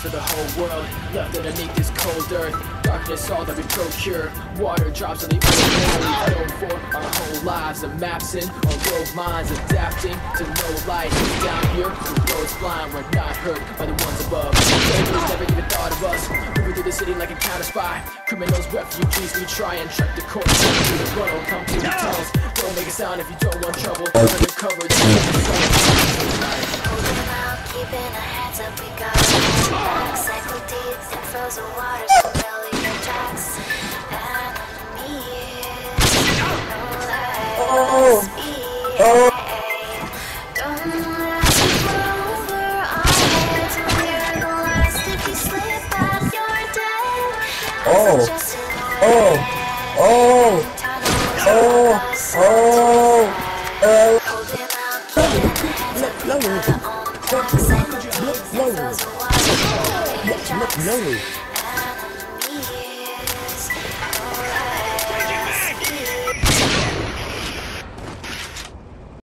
whole world left underneath this cold earth. Darkness, all that we procure. Water drops on the earth. We for our whole lives. A maps in our road minds, adapting to no light. Down here, the road's blind. We're not hurt by the ones above. Strangers never even thought of us. Moving through the city like a counter spy. Criminals, refugees, we try and track the course. Through the tunnel, come to the tunnels. Don't make a sound if you don't want trouble. Undercover, Keeping our heads up, in frozen waters Familiar tracks Enemies No lies Don't let it blow over our heads We're the last if you slip out, you're dead Oh. It's just an Oh. Oh. Oh. Oh. oh. Holding out, keeping our heads up, we got our own back Cycle deep in frozen waters Familiar tracks No.